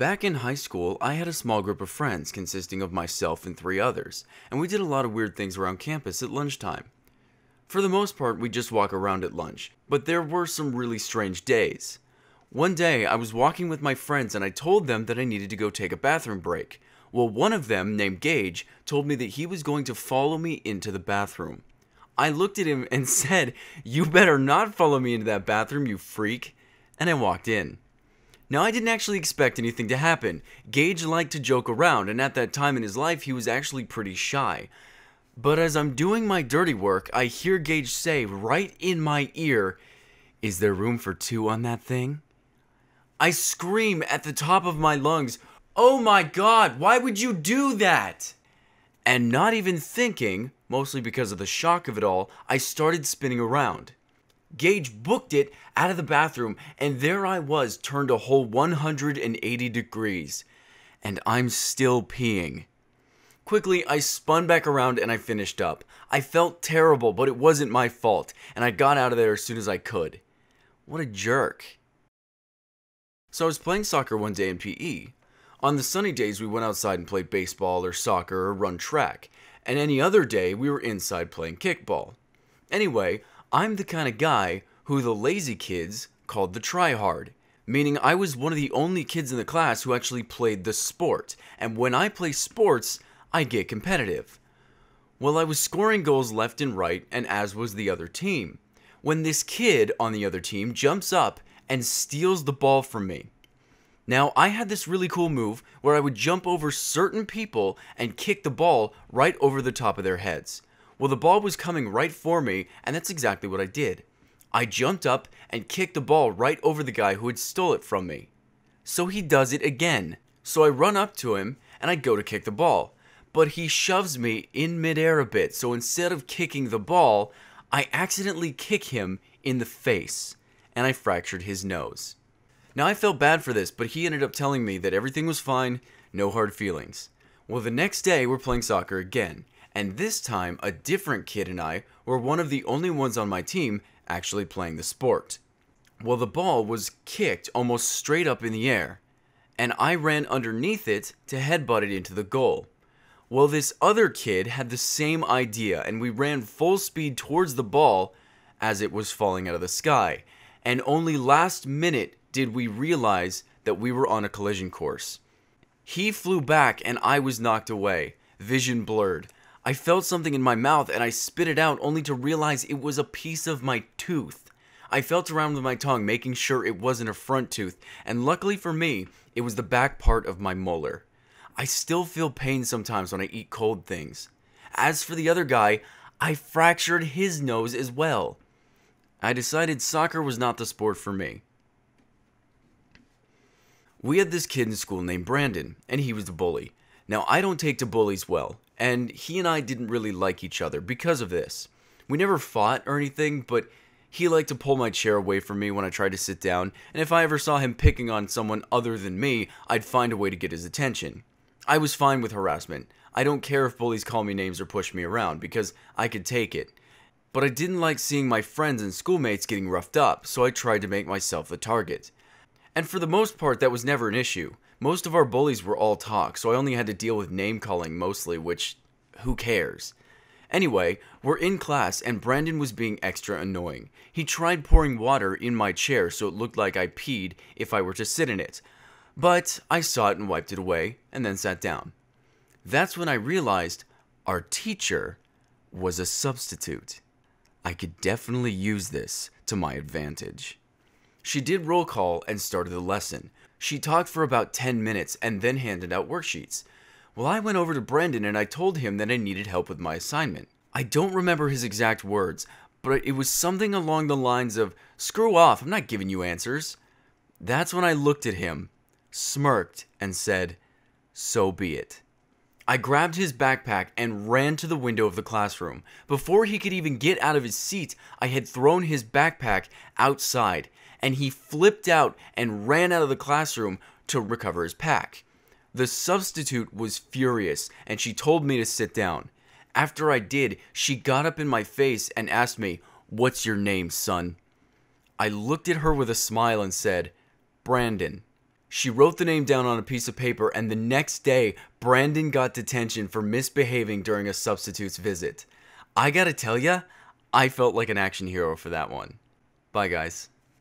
Back in high school, I had a small group of friends consisting of myself and three others, and we did a lot of weird things around campus at lunchtime. For the most part, we just walk around at lunch, but there were some really strange days. One day, I was walking with my friends and I told them that I needed to go take a bathroom break. Well, one of them, named Gage, told me that he was going to follow me into the bathroom. I looked at him and said, You better not follow me into that bathroom, you freak. And I walked in. Now, I didn't actually expect anything to happen. Gage liked to joke around, and at that time in his life, he was actually pretty shy. But as I'm doing my dirty work, I hear Gage say right in my ear, Is there room for two on that thing? I scream at the top of my lungs, Oh my god, why would you do that? And not even thinking, mostly because of the shock of it all, I started spinning around. Gage booked it out of the bathroom, and there I was, turned a whole 180 degrees. And I'm still peeing. Quickly, I spun back around and I finished up. I felt terrible, but it wasn't my fault, and I got out of there as soon as I could. What a jerk. So I was playing soccer one day in PE. On the sunny days, we went outside and played baseball or soccer or run track, and any other day, we were inside playing kickball. Anyway, I'm the kind of guy who the lazy kids called the tryhard, meaning I was one of the only kids in the class who actually played the sport, and when I play sports, I get competitive. Well, I was scoring goals left and right, and as was the other team, when this kid on the other team jumps up and steals the ball from me. Now, I had this really cool move where I would jump over certain people and kick the ball right over the top of their heads. Well, the ball was coming right for me, and that's exactly what I did. I jumped up and kicked the ball right over the guy who had stole it from me. So he does it again. So I run up to him and I go to kick the ball. But he shoves me in midair a bit, so instead of kicking the ball, I accidentally kick him in the face, and I fractured his nose. Now I felt bad for this, but he ended up telling me that everything was fine, no hard feelings. Well, the next day we're playing soccer again, and this time a different kid and I were one of the only ones on my team actually playing the sport. Well, the ball was kicked almost straight up in the air, and I ran underneath it to headbutt it into the goal. Well, this other kid had the same idea, and we ran full speed towards the ball as it was falling out of the sky. And only last minute did we realize that we were on a collision course. He flew back and I was knocked away, vision blurred. I felt something in my mouth and I spit it out only to realize it was a piece of my tooth. I felt around with my tongue, making sure it wasn't a front tooth, and luckily for me, it was the back part of my molar. I still feel pain sometimes when I eat cold things. As for the other guy, I fractured his nose as well. I decided soccer was not the sport for me. We had this kid in school named Brandon, and he was the bully. Now, I don't take to bullies well, and he and I didn't really like each other because of this. We never fought or anything, but he liked to pull my chair away from me when I tried to sit down, and if I ever saw him picking on someone other than me, I'd find a way to get his attention. I was fine with harassment. I don't care if bullies call me names or push me around, because I could take it. But I didn't like seeing my friends and schoolmates getting roughed up, so I tried to make myself the target. And for the most part, that was never an issue. Most of our bullies were all talk, so I only had to deal with name calling mostly, which, who cares? Anyway, we're in class and Brandon was being extra annoying. He tried pouring water in my chair so it looked like I peed if I were to sit in it. But I saw it and wiped it away and then sat down. That's when I realized our teacher was a substitute. I could definitely use this to my advantage. She did roll call and started the lesson. She talked for about 10 minutes and then handed out worksheets. Well, I went over to Brandon and I told him that I needed help with my assignment. I don't remember his exact words, but it was something along the lines of, Screw off, I'm not giving you answers. That's when I looked at him, smirked, and said, So be it. I grabbed his backpack and ran to the window of the classroom. Before he could even get out of his seat, I had thrown his backpack outside, and he flipped out and ran out of the classroom to recover his pack. The substitute was furious, and she told me to sit down. After I did, she got up in my face and asked me, What's your name, son? I looked at her with a smile and said, Brandon. She wrote the name down on a piece of paper, and the next day, Brandon got detention for misbehaving during a substitute's visit. I gotta tell ya, I felt like an action hero for that one. Bye, guys.